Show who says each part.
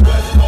Speaker 1: West